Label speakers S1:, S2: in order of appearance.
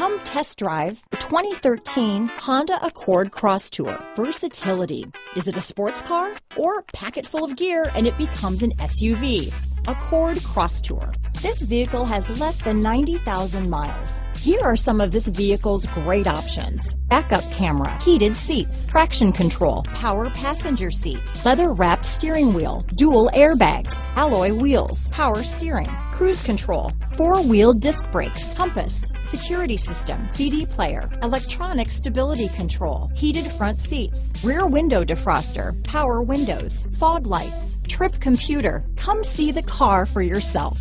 S1: Come test drive the 2013 Honda Accord Crosstour. Versatility. Is it a sports car or pack it full of gear and it becomes an SUV? Accord Crosstour. This vehicle has less than 90,000 miles. Here are some of this vehicle's great options. Backup camera, heated seats, traction control, power passenger seat, leather wrapped steering wheel, dual airbags, alloy wheels, power steering, cruise control, four wheel disc brakes, compass, security system, CD player, electronic stability control, heated front seats, rear window defroster, power windows, fog lights, trip computer. Come see the car for yourself.